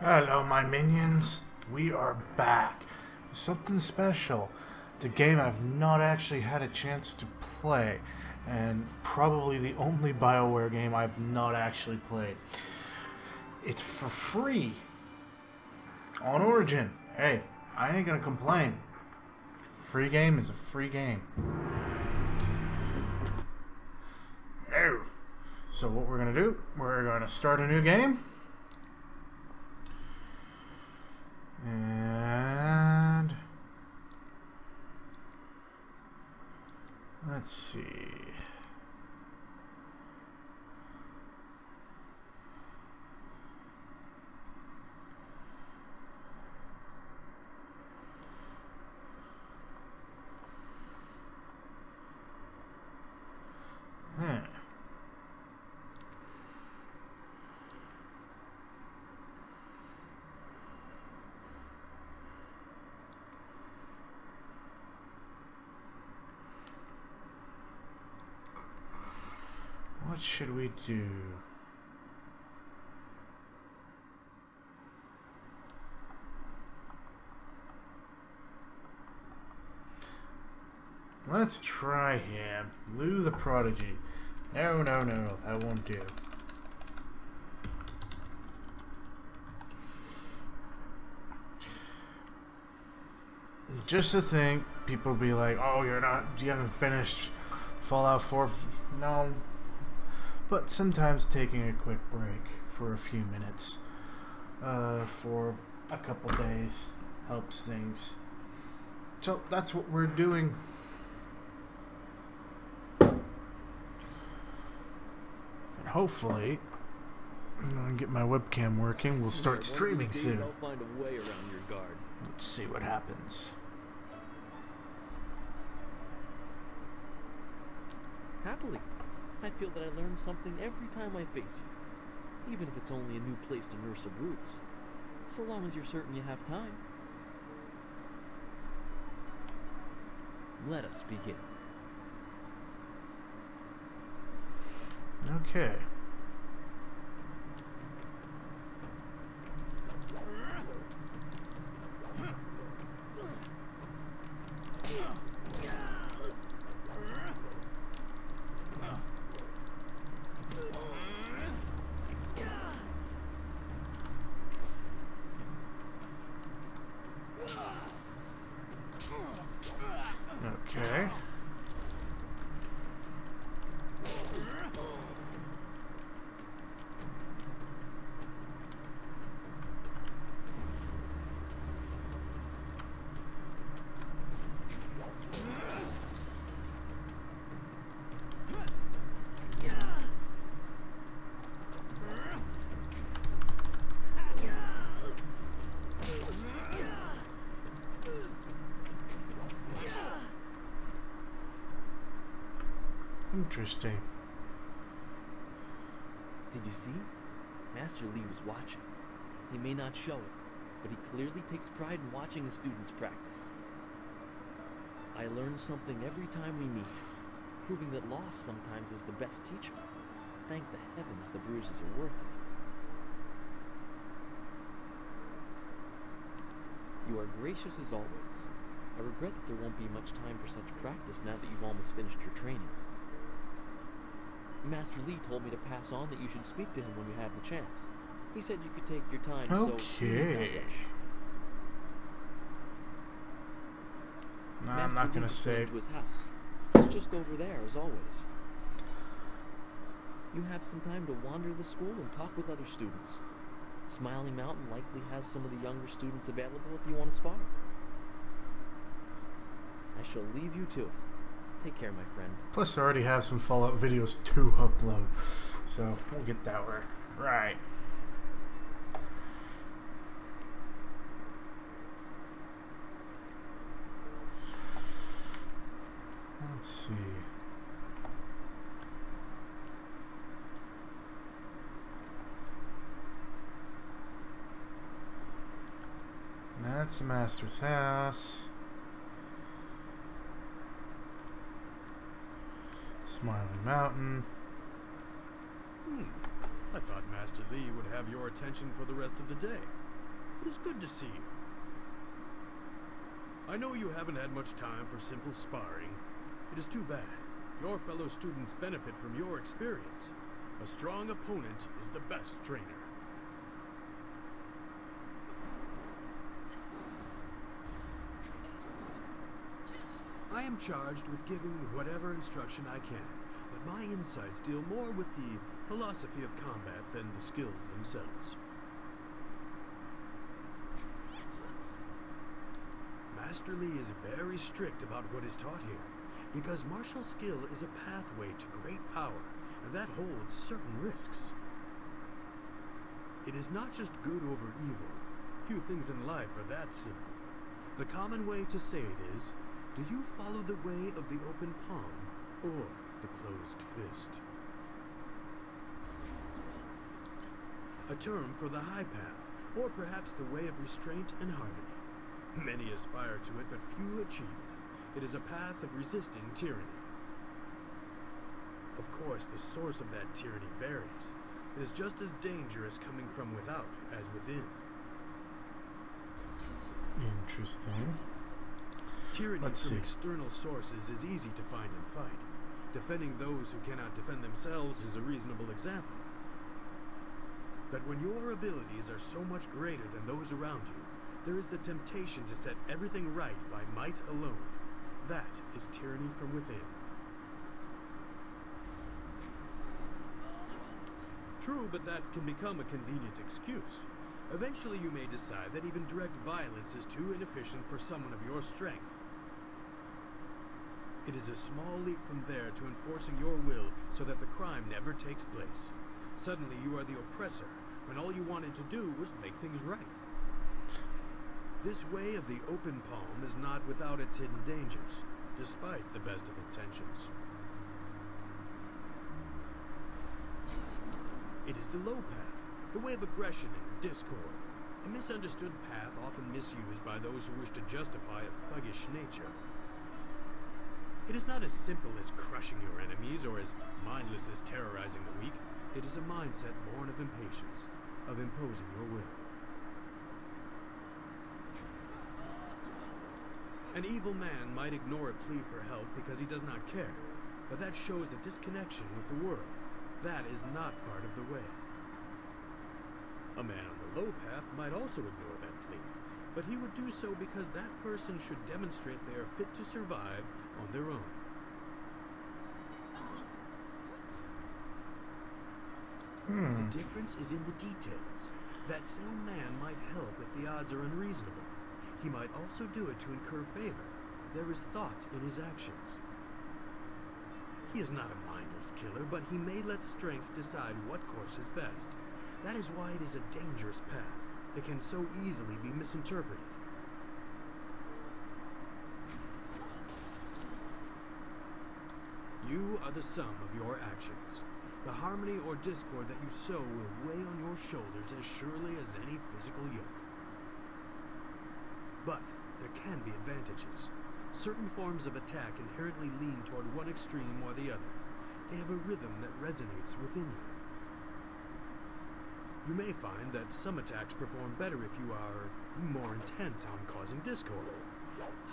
Hello, my minions. We are back. Something special. It's a game I've not actually had a chance to play, and probably the only BioWare game I've not actually played. It's for free on Origin. Hey, I ain't gonna complain. Free game is a free game. So what we're gonna do? We're gonna start a new game. And let's see. Hmm. What should we do? Let's try him. Lou the Prodigy. No, no, no, that won't do. Just to think, people be like, "Oh, you're not, you haven't finished Fallout 4." No, but sometimes taking a quick break for a few minutes, uh, for a couple days, helps things. So that's what we're doing. And hopefully, I'm get my webcam working. We'll start streaming soon. I'll find a way around your guard. Let's see what happens. Happily, I feel that I learn something every time I face you, even if it's only a new place to nurse a bruise. So long as you're certain you have time. Let us begin. Okay. Interesting. Did you see? Master Li was watching. He may not show it, but he clearly takes pride in watching his students practice. I learn something every time we meet, proving that loss sometimes is the best teacher. Thank the heavens the bruises are worth it. You are gracious as always. I regret that there won't be much time for such practice now that you've almost finished your training. Master Li told me to pass on that you should speak to him when you have the chance. He said you could take your time, so not Okay. rush. No, I'm Master not Lee gonna was say. to his house. It's just over there, as always. You have some time to wander the school and talk with other students. Smiling Mountain likely has some of the younger students available if you want to spar. I shall leave you to it. Take care, my friend. Plus, I already have some Fallout videos to upload, so we'll get that right. Right. Let's see. That's the master's house. Smiling Mountain. Hmm. I thought Master Li would have your attention for the rest of the day. It's good to see you. I know you haven't had much time for simple sparring. It is too bad. Your fellow students benefit from your experience. A strong opponent is the best trainer. I am charged with giving whatever instruction I can, but my insights deal more with the philosophy of combat than the skills themselves. Master Li is very strict about what is taught here, because martial skill is a pathway to great power, and that holds certain risks. It is not just good over evil. Few things in life are that simple. The common way to say it is, do you follow the way of the open palm or the closed fist? A term for the high path, or perhaps the way of restraint and harmony. Many aspire to it, but few achieve it. It is a path of resisting tyranny. Of course, the source of that tyranny varies. It is just as dangerous coming from without as within. Interesting. Tyranny Let's from see. external sources is easy to find and fight. Defending those who cannot defend themselves is a reasonable example. But when your abilities are so much greater than those around you, there is the temptation to set everything right by might alone. That is tyranny from within. True, but that can become a convenient excuse. Eventually, you may decide that even direct violence is too inefficient for someone of your strength. It is a small leap from there to enforcing your will so that the crime never takes place. Suddenly, you are the oppressor, when all you wanted to do was make things right. This way of the open palm is not without its hidden dangers, despite the best of intentions. It is the low path, the way of aggression and discord. A misunderstood path often misused by those who wish to justify a thuggish nature. It is not as simple as crushing your enemies or as mindless as terrorizing the weak. It is a mindset born of impatience, of imposing your will. An evil man might ignore a plea for help because he does not care, but that shows a disconnection with the world. That is not part of the way. A man on the low path might also ignore that plea, but he would do so because that person should demonstrate they are fit to survive on their own. Hmm. The difference is in the details. That same man might help if the odds are unreasonable. He might also do it to incur favor. There is thought in his actions. He is not a mindless killer, but he may let strength decide what course is best. That is why it is a dangerous path. It can so easily be misinterpreted. You are the sum of your actions. The harmony or discord that you sow will weigh on your shoulders as surely as any physical yoke. But there can be advantages. Certain forms of attack inherently lean toward one extreme or the other. They have a rhythm that resonates within you. You may find that some attacks perform better if you are more intent on causing discord.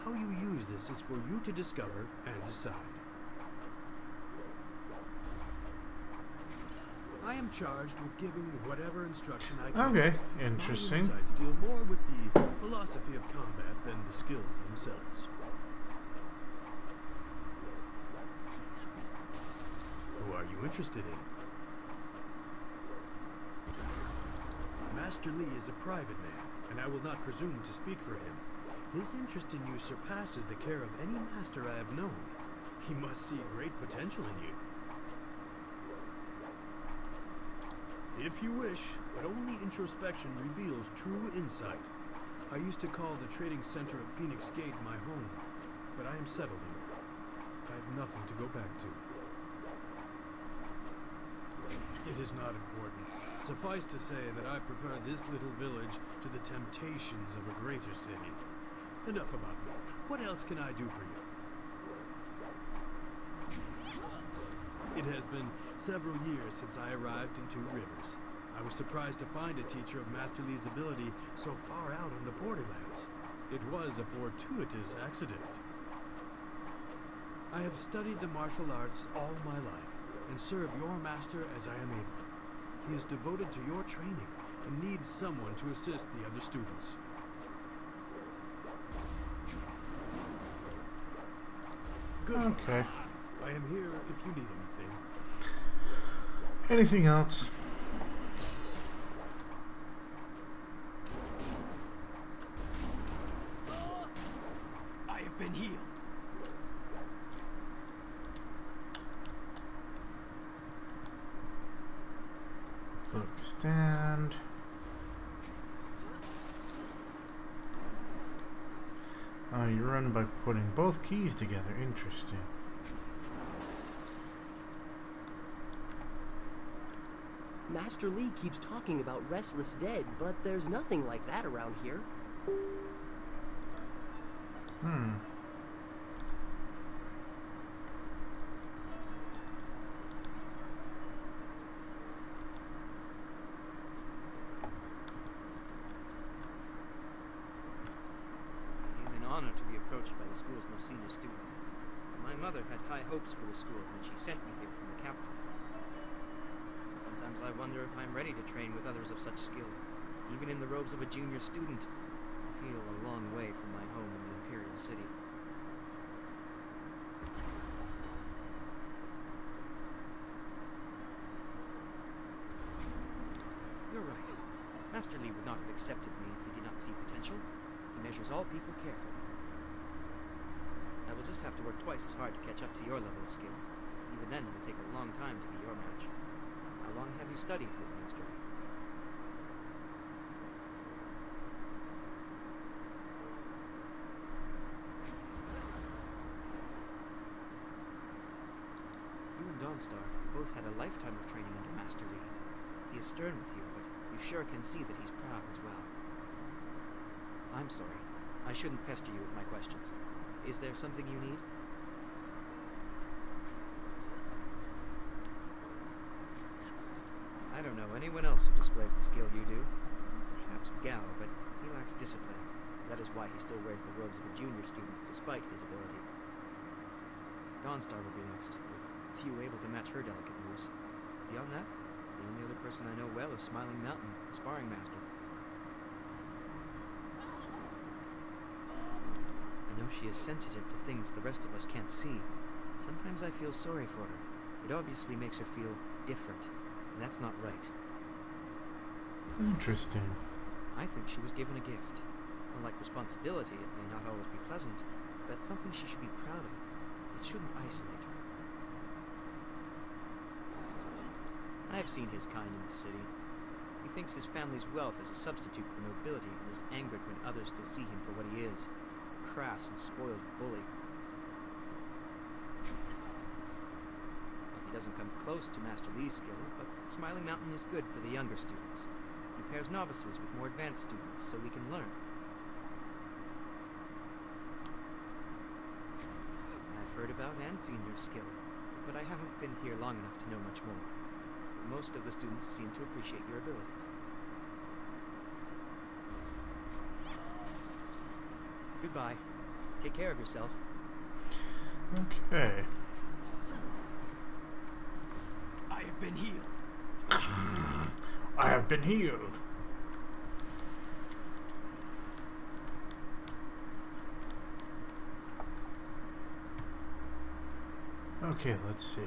How you use this is for you to discover and decide. I am charged with giving whatever instruction I can. Okay, My interesting. insights deal more with the philosophy of combat than the skills themselves. Who are you interested in? Master Li is a private man, and I will not presume to speak for him. His interest in you surpasses the care of any master I have known. He must see great potential in you. If you wish, but only introspection reveals true insight. I used to call the trading center of Phoenix Gate my home, but I am settled here. I have nothing to go back to. It is not important. Suffice to say that I prefer this little village to the temptations of a greater city. Enough about me. What else can I do for you? It has been several years since I arrived in Two Rivers. I was surprised to find a teacher of Master Li's ability so far out on the borderlands. It was a fortuitous accident. I have studied the martial arts all my life and serve your master as I am able. He is devoted to your training and needs someone to assist the other students. Good. Okay. I am here if you need anything. Anything else? I have been healed. Book stand. Oh, you run by putting both keys together. Interesting. Master Li keeps talking about Restless Dead, but there's nothing like that around here. Hmm. It is an honor to be approached by the school's most senior student. My mother had high hopes for the school when she sent me here from the capital. Sometimes I wonder if I'm ready to train with others of such skill. Even in the robes of a junior student, I feel a long way from my home in the Imperial City. You're right. Master Li would not have accepted me if he did not see potential. He measures all people carefully. I will just have to work twice as hard to catch up to your level of skill. Even then, it will take a long time to be your match. How long have you studied with Master Li? You and Dawnstar have both had a lifetime of training under Master Li. He is stern with you, but you sure can see that he's proud as well. I'm sorry. I shouldn't pester you with my questions. Is there something you need? Don't know anyone else who displays the skill you do. Perhaps Gao, but he lacks discipline. That is why he still wears the robes of a junior student, despite his ability. Dawnstar will be next, with few able to match her delicate moves. Beyond that, the only other person I know well is Smiling Mountain, the sparring master. I know she is sensitive to things the rest of us can't see. Sometimes I feel sorry for her. It obviously makes her feel different, that's not right. Interesting. I think she was given a gift. Unlike responsibility, it may not always be pleasant, but it's something she should be proud of. It shouldn't isolate her. I have seen his kind in the city. He thinks his family's wealth is a substitute for nobility and is angered when others still see him for what he is a crass and spoiled bully. He doesn't come close to Master Li's skill, but Smiling Mountain is good for the younger students. He pairs novices with more advanced students so we can learn. I've heard about and seen your skill, but I haven't been here long enough to know much more. Most of the students seem to appreciate your abilities. Goodbye. Take care of yourself. Okay. I have been healed. I have been healed. Okay, let's see.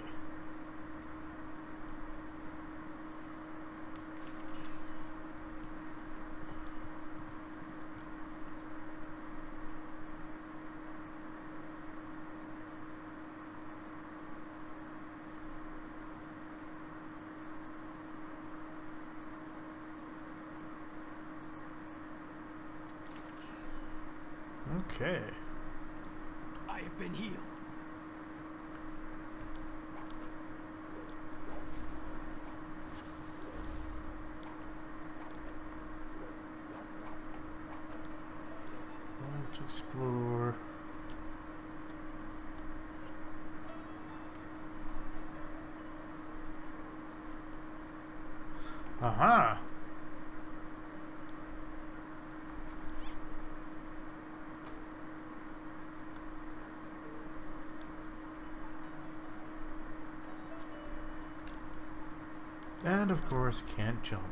Okay. I have been healed. Let's explore. Aha! And of course, can't jump.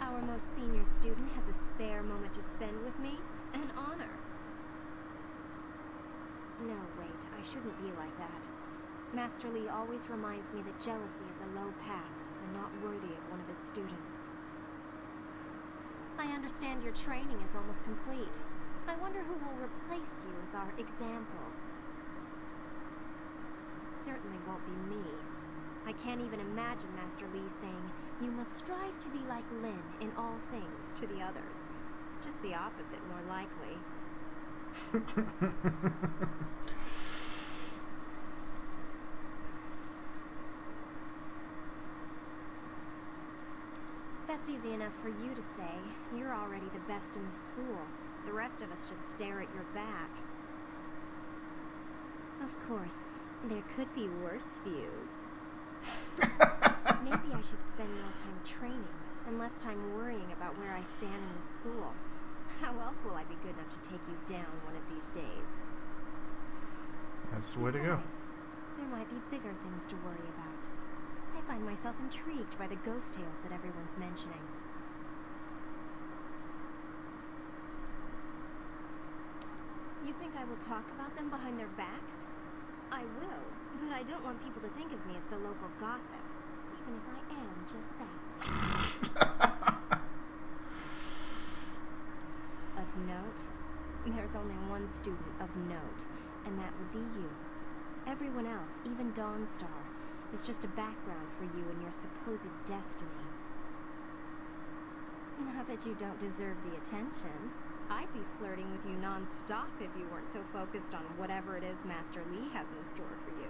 Our most senior student has a spare moment to spend with me? An honor. No, wait, I shouldn't be like that. Master Li always reminds me that jealousy is a low path worthy of one of his students. I understand your training is almost complete. I wonder who will replace you as our example. It certainly won't be me. I can't even imagine Master Li saying, You must strive to be like Lin in all things to the others. Just the opposite, more likely. That's easy enough for you to say. You're already the best in the school. The rest of us just stare at your back. Of course, there could be worse views. Maybe I should spend more time training and less time worrying about where I stand in the school. How else will I be good enough to take you down one of these days? That's the way to go. There might be bigger things to worry about. I find myself intrigued by the ghost tales that everyone's mentioning. You think I will talk about them behind their backs? I will, but I don't want people to think of me as the local gossip, even if I am just that. of note? There's only one student of note, and that would be you. Everyone else, even Dawnstar, is just a background for you and your supposed destiny. Not that you don't deserve the attention. I'd be flirting with you non-stop if you weren't so focused on whatever it is Master Li has in store for you.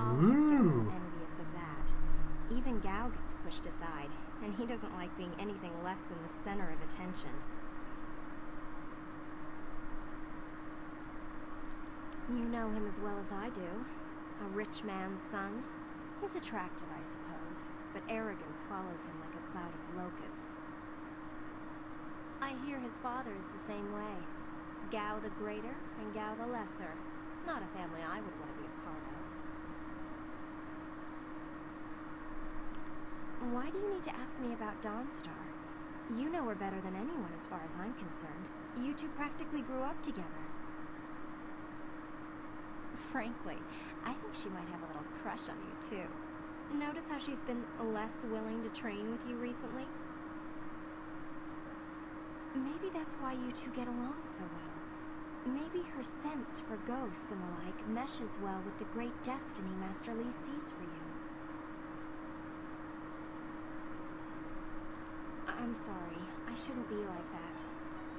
Always get a little Ooh. envious of that. Even Gao gets pushed aside, and he doesn't like being anything less than the center of attention. You know him as well as I do. A rich man's son. He's attractive, I suppose, but arrogance follows him like a cloud of locusts. I hear his father is the same way. Gao the Greater and Gao the Lesser. Not a family I would want to be a part of. Why do you need to ask me about Dawnstar? You know her better than anyone as far as I'm concerned. You two practically grew up together. Frankly, I think she might have a little crush on you too. Notice how she's been less willing to train with you recently? Maybe that's why you two get along so well. Maybe her sense for ghosts and the like meshes well with the great destiny Master Li sees for you. I'm sorry. I shouldn't be like that.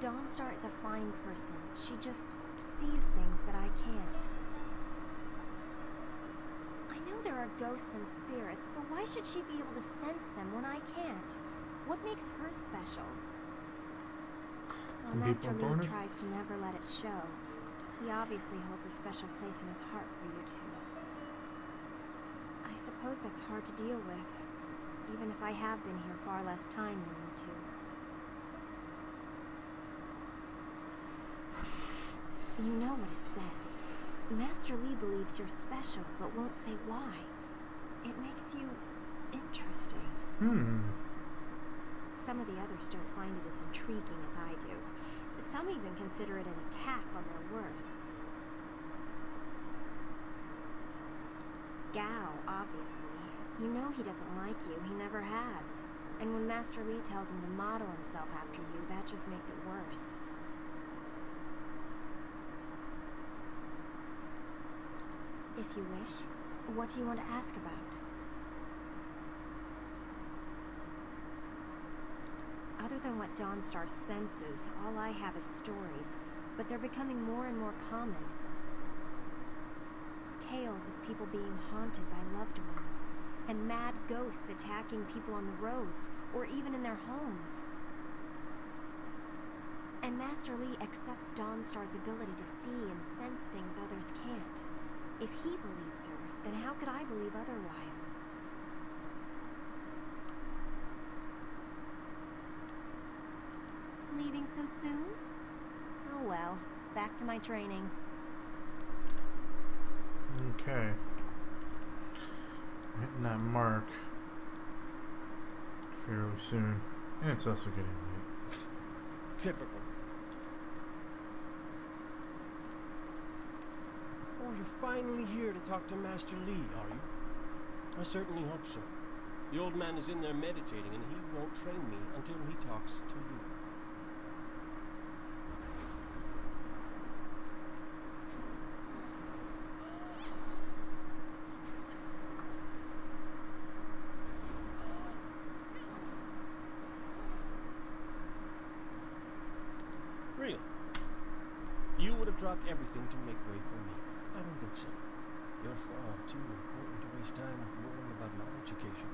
Dawnstar is a fine person. She just sees things that I can't. I know there are ghosts and spirits, but why should she be able to sense them when I can't? What makes her special? Well, Master Li tries to never let it show. He obviously holds a special place in his heart for you two. I suppose that's hard to deal with, even if I have been here far less time than you two. You know what is said. Master Li believes you're special, but won't say why. It makes you interesting. Hmm. Some of the others don't find it as intriguing as I do. Some even consider it an attack on their worth. Gao, obviously. You know he doesn't like you, he never has. And when Master Li tells him to model himself after you, that just makes it worse. If you wish, what do you want to ask about? Other than what Dawnstar senses, all I have is stories, but they're becoming more and more common. Tales of people being haunted by loved ones, and mad ghosts attacking people on the roads or even in their homes. And Master Li accepts Dawnstar's ability to see and sense things others can't. If he believes her, then how could I believe otherwise? Leaving so soon? Oh well, back to my training. Okay. Hitting that mark fairly soon. And it's also getting late. Typical. Oh, you're finally here to talk to Master Li, are you? I certainly hope so. The old man is in there meditating, and he won't train me until he talks to you. Really? You would have dropped everything to make way for me. I don't think so. You're far too important to waste time worrying about my education.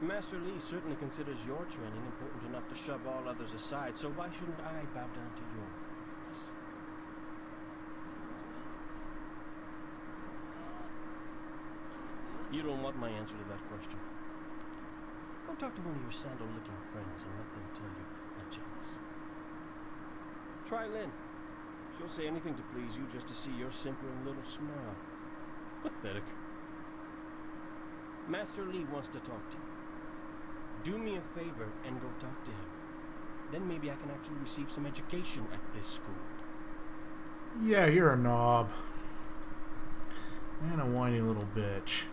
Master Li certainly considers your training important enough to shove all others aside, so why shouldn't I bow down to your? You don't want my answer to that question. Go talk to one of your sandal-licking friends and let them tell you I'm jealous. Try Lynn. She'll say anything to please you just to see your simpering little smile. Pathetic. Master Li wants to talk to you. Do me a favor and go talk to him. Then maybe I can actually receive some education at this school. Yeah, you're a knob. And a whiny little bitch.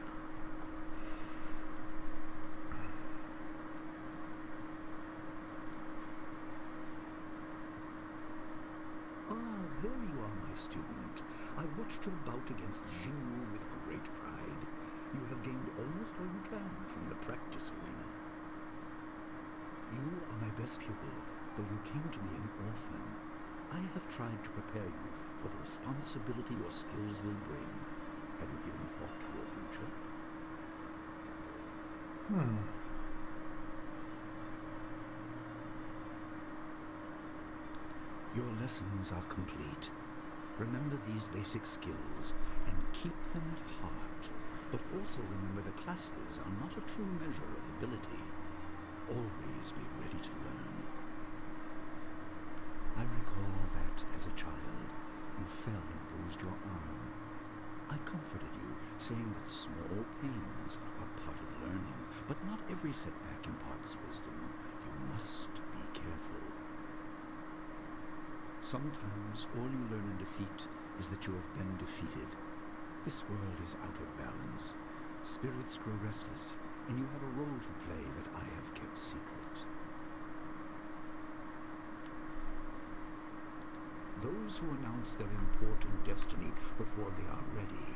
Ah, there you are, my student. I watched your bout against Jinwu with great pride. You have gained almost all you can from the. You are my best pupil, though you came to me an orphan. I have tried to prepare you for the responsibility your skills will bring. Have you given thought to your future? Hmm. Your lessons are complete. Remember these basic skills and keep them at heart. But also remember the classes are not a true measure of ability. Always be ready to learn. I recall that, as a child, you fell and bruised your arm. I comforted you, saying that small pains are part of learning, but not every setback imparts wisdom. You must be careful. Sometimes all you learn in defeat is that you have been defeated. This world is out of balance. Spirits grow restless, and you have a role to play that I have kept secret. Those who announce their important destiny before they are ready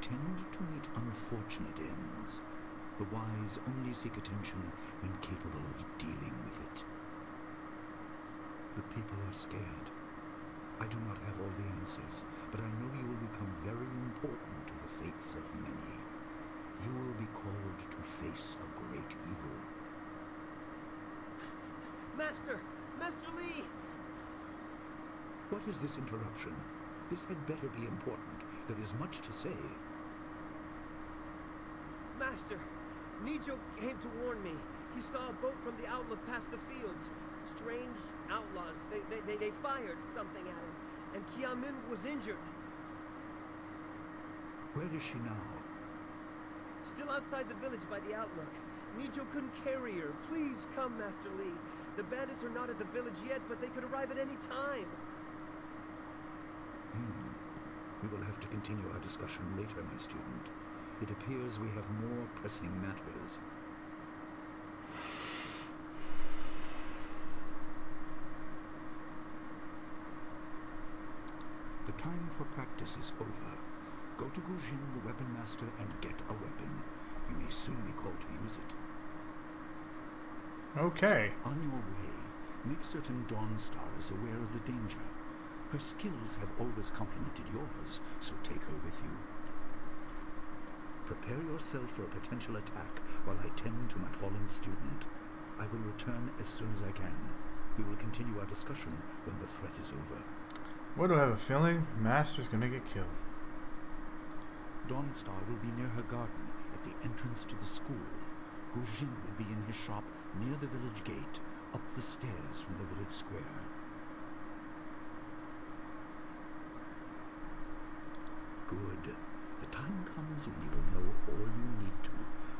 tend to meet unfortunate ends. The wise only seek attention when capable of dealing with it. The people are scared. I do not have all the answers, but I know you will become very important to the fates of many. You will be called to face a great evil. Master! Master Li! What is this interruption? This had better be important. There is much to say. Master! Nijo came to warn me. He saw a boat from the outlook past the fields. Strange outlaws. They, they, they, they fired something at. And Kiamin was injured. Where is she now? Still outside the village by the outlook. Nijo couldn't carry her. Please come, Master Li. The bandits are not at the village yet, but they could arrive at any time. Hmm. We will have to continue our discussion later, my student. It appears we have more pressing matters. The time for practice is over. Go to Gujin, the weapon master, and get a weapon. You may soon be called to use it. Okay. On your way, make certain Dawnstar is aware of the danger. Her skills have always complemented yours, so take her with you. Prepare yourself for a potential attack while I tend to my fallen student. I will return as soon as I can. We will continue our discussion when the threat is over. Why do I have a feeling Master's gonna get killed? Dawnstar will be near her garden at the entrance to the school. Gujin will be in his shop near the village gate, up the stairs from the village square. Good. The time comes when you will know all you need to.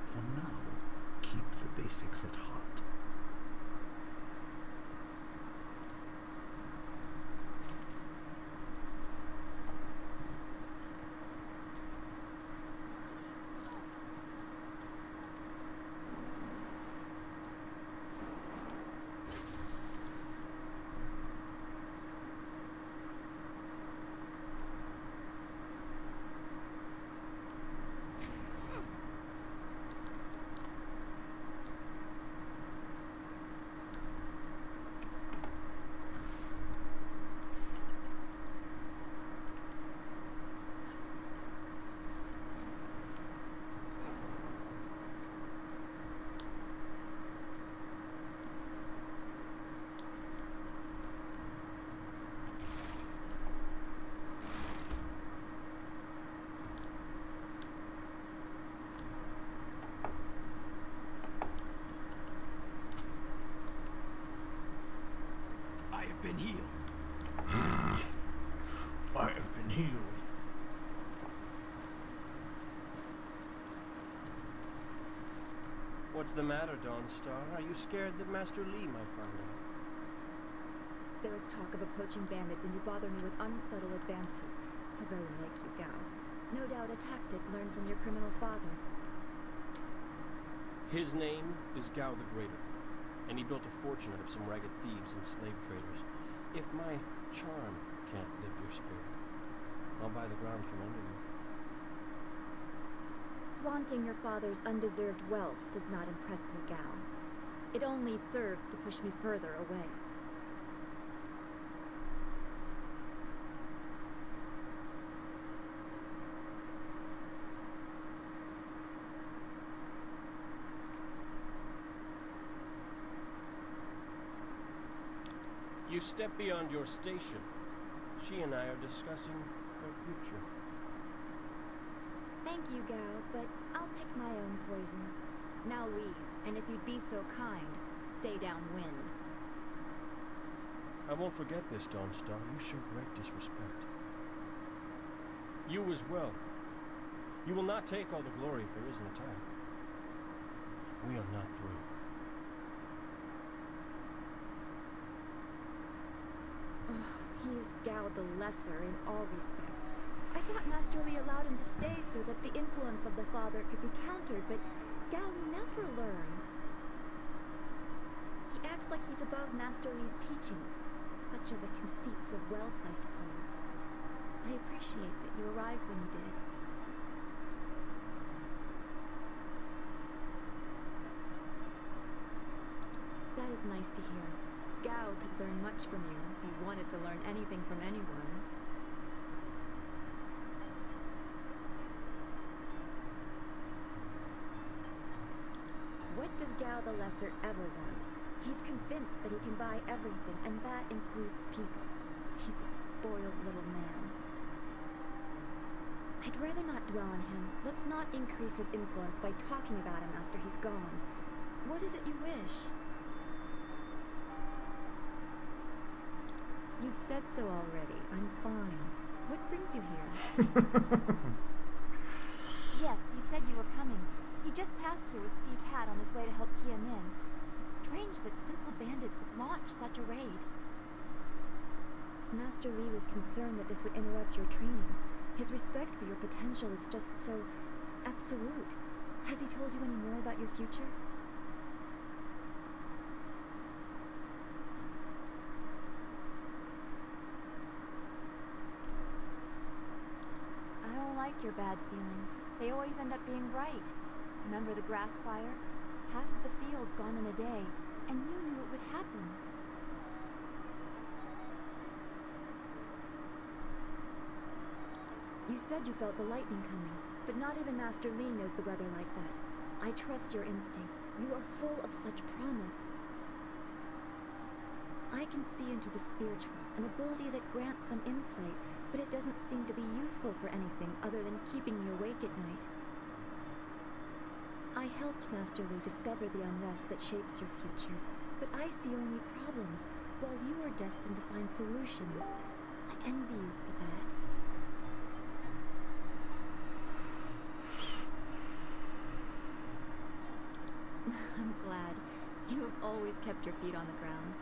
For now, keep the basics at heart. I have been healed. I have been healed. What's the matter, Dawnstar? Are you scared that Master Li might find out? There is talk of approaching bandits, and you bother me with unsubtle advances. I very like you, Gao. No doubt a tactic learned from your criminal father. His name is Gao the Greater, and he built a fortune out of some ragged thieves and slave traders. If my charm can't lift your spirit, I'll buy the ground from under you. Flaunting your father's undeserved wealth does not impress me, Gao. It only serves to push me further away. You step beyond your station. She and I are discussing her future. You, Gao, but I'll pick my own poison. Now leave, and if you'd be so kind, stay downwind. I won't forget this, Dawnstar. You show great disrespect. You as well. You will not take all the glory if there is an attack. We are not through. Oh, He is Gao the Lesser in all respects. Thought Master Li allowed him to stay so that the influence of the father could be countered, but Gao never learns. He acts like he's above Master Li's teachings. Such are the conceits of wealth, I suppose. I appreciate that you arrived when you did. That is nice to hear. Gao could learn much from you if he wanted to learn anything from anyone. What does Gao the Lesser ever want? He's convinced that he can buy everything, and that includes people. He's a spoiled little man. I'd rather not dwell on him. Let's not increase his influence by talking about him after he's gone. What is it you wish? You've said so already. I'm fine. What brings you here? yes, he said you were coming. He just passed here with Si Cat on his way to help Kia Min. It's strange that simple bandits would launch such a raid. Master Li was concerned that this would interrupt your training. His respect for your potential is just so absolute. Has he told you any more about your future? I don't like your bad feelings. They always end up being right. Remember the grass fire? Half of the field's gone in a day, and you knew it would happen. You said you felt the lightning coming, but not even Master Li knows the weather like that. I trust your instincts. You are full of such promise. I can see into the spiritual, an ability that grants some insight, but it doesn't seem to be useful for anything other than keeping me awake at night. I helped Master Li discover the unrest that shapes your future, but I see only problems, while you are destined to find solutions. I envy you for that. I'm glad. You have always kept your feet on the ground.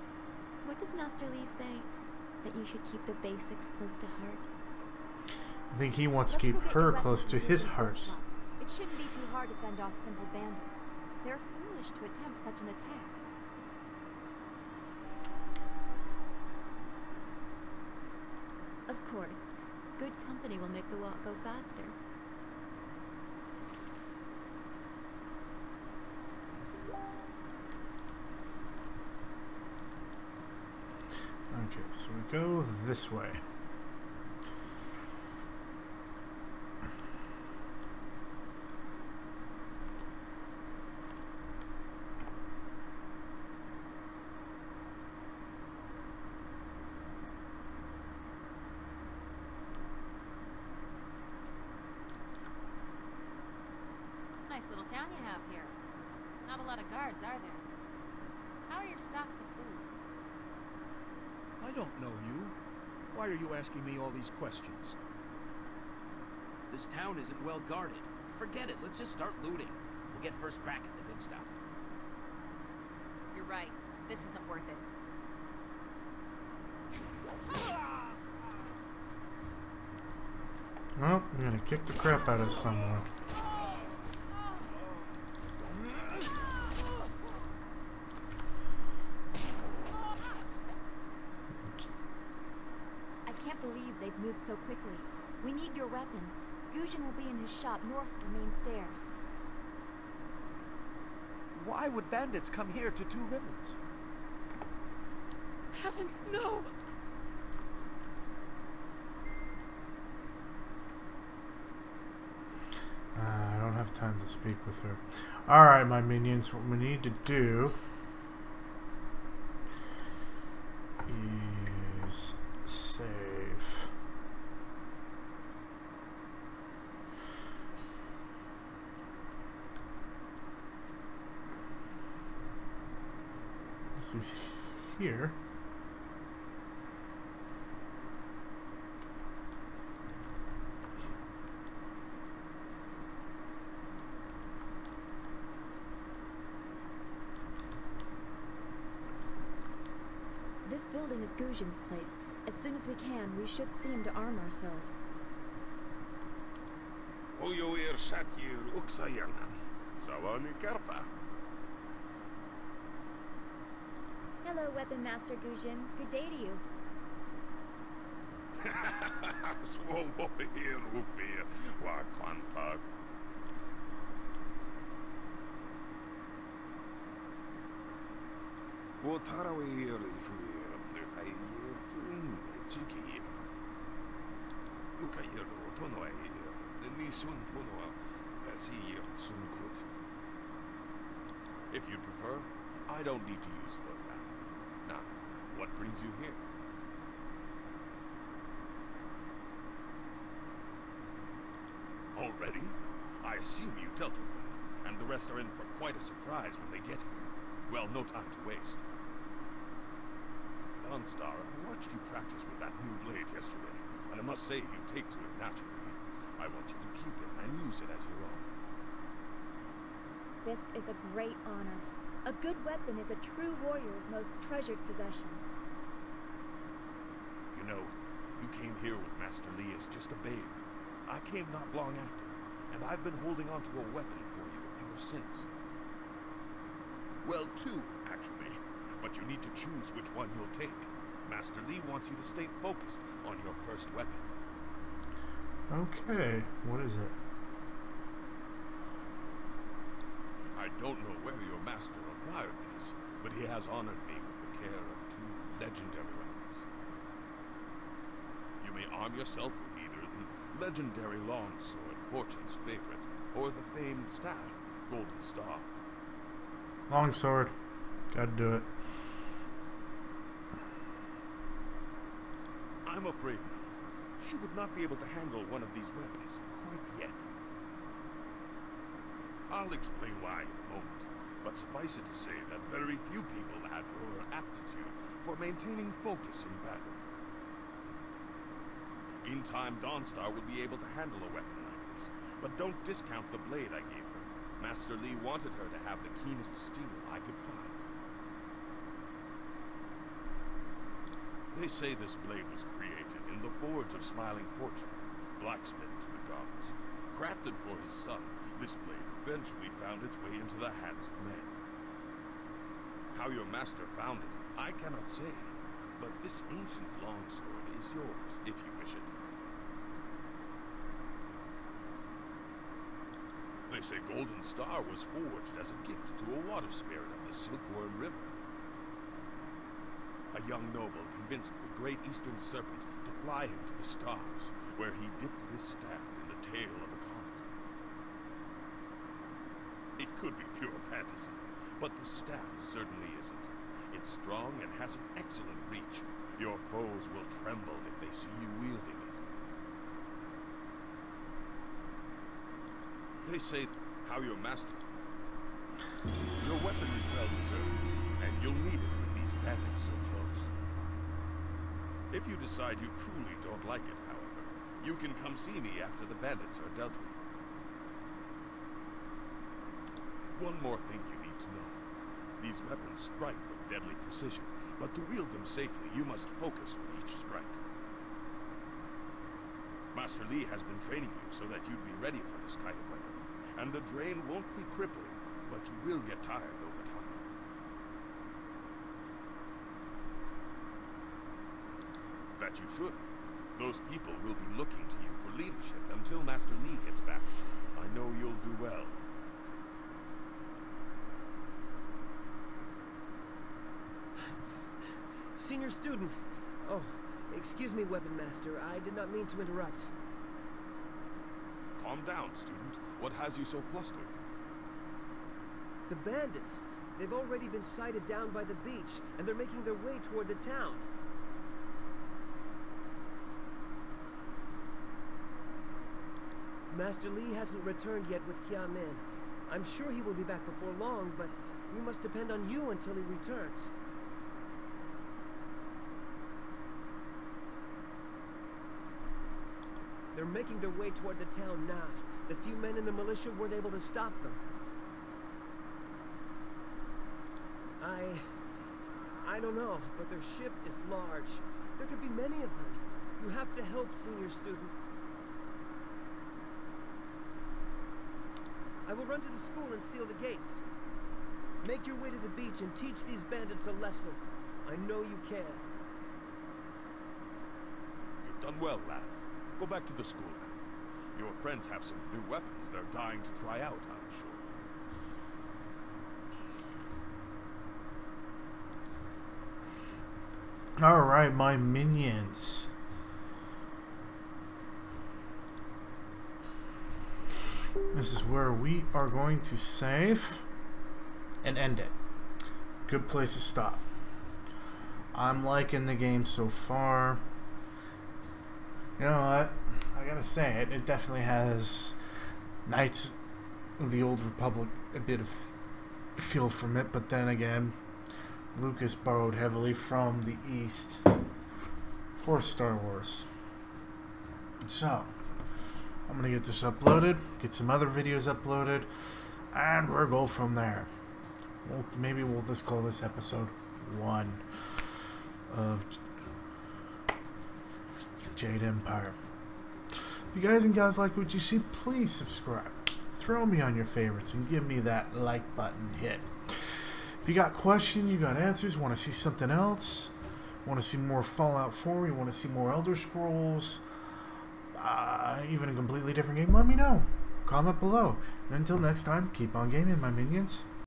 What does Master Li say? That you should keep the basics close to heart? I think he wants to Let's keep her close to his heart. It shouldn't be too hard to fend off simple bandits. They're foolish to attempt such an attack. Of course, good company will make the walk go faster. Okay, so we go this way. Nice little town you have here. Not a lot of guards, are there? How are your stocks of food? I don't know you. Why are you asking these questions? This town isn't well guarded. Forget it. Let's just start looting. We'll get first crack at the good stuff. You're right. This isn't worth it. Well, I'm gonna kick the crap out of someone. I can't believe they've moved so quickly. We need your weapon. Gujin will be in his shop north of the main stairs. Why would bandits come here to Two Rivers? Heavens, no! Uh, I don't have time to speak with her. Alright, my minions, what we need to do is save. This is here. This building is Gujin's place. As soon as we can, we should see him to arm ourselves. Ujuir Shatir Uksayana. Sawani Karpa. Hello, Weapon Master Gujin. Good day to you. Swoir Ufir Wakwanpa. Wotarawir Fuir Ayir Fuin Chiki. Ukayir Otonoa Nisun Punoa Asir Tsunkut. If you prefer, I don't need to use the fan. Now, what brings you here? Already? I assume you dealt with them, and the rest are in for quite a surprise when they get here. Well, no time to waste. Dawnstar, I watched you practice with that new blade yesterday, and I must say you take to it naturally. I want you to keep it and use it as your own. This is a great honor. A good weapon is a true warrior's most treasured possession. You know, you came here with Master Li as just a babe. I came not long after, and I've been holding onto a weapon for you ever since. Well, two, actually. But you need to choose which one you'll take. Master Li wants you to stay focused on your first weapon. Okay, what is it? I don't know where your master acquired these, but he has honored me with the care of two legendary weapons. You may arm yourself with either the legendary longsword Fortune's favorite, or the famed staff, Golden Star? Longsword. Gotta do it. I'm afraid not. She would not be able to handle one of these weapons quite yet. I'll explain why in a moment, but suffice it to say that very few people have her aptitude for maintaining focus in battle. In time, Dawnstar will be able to handle a weapon like this, but don't discount the blade I gave her. Master Li wanted her to have the keenest steel I could find. They say this blade was created in the forge of Smiling Fortune, blacksmith to the gods. Crafted for his son, this blade eventually found its way into the hands of men. How your master found it, I cannot say, but this ancient longsword is yours if you wish it. They say Golden Star was forged as a gift to a water spirit of the Silkworm young noble convinced the great eastern serpent to fly him to the stars, where he dipped this staff in the tail of a comet. It could be pure fantasy, but the staff certainly isn't. It's strong and has an excellent reach. Your foes will tremble if they see you wielding it. They say how your master... Your weapon is well deserved, and you'll need it with these bandits so close. If you decide you truly don't like it, however, you can come see me after the bandits are dealt with. One more thing you need to know. These weapons strike with deadly precision, but to wield them safely, you must focus with each strike. Master Li has been training you so that you'd be ready for this kind of weapon. And the drain won't be crippling, but you will get tired over time. That you should. Those people will be looking to you for leadership until Master Li gets back. I know you'll do well. Senior student. Oh, excuse me, Weapon Master. I did not mean to interrupt. Calm down, student. What has you so flustered? The bandits. They've already been sighted down by the beach, and they're making their way toward the town. Master Li hasn't returned yet with Kia Min. I'm sure he will be back before long, but we must depend on you until he returns. They're making their way toward the town now. The few men in the militia weren't able to stop them. I... I don't know, but their ship is large. There could be many of them. You have to help, senior student. I will run to the school and seal the gates. Make your way to the beach and teach these bandits a lesson. I know you can. You've done well, lad. Go back to the school now. Your friends have some new weapons they're dying to try out, I'm sure. Alright, my minions. This is where we are going to save and end it. Good place to stop. I'm liking the game so far. You know what? I gotta say it. It definitely has Knights of the Old Republic a bit of feel from it, but then again, Lucas borrowed heavily from the East for Star Wars. So, I'm gonna get this uploaded, get some other videos uploaded, and we'll go from there. Well, maybe we'll just call this episode one of Jade Empire. If you guys and gals like what you see, please subscribe. Throw me on your favorites and give me that like button hit. If you got questions, you got answers, want to see something else, want to see more Fallout 4, you want to see more Elder Scrolls, uh, even a completely different game, let me know. Comment below. And until next time, keep on gaming, my minions.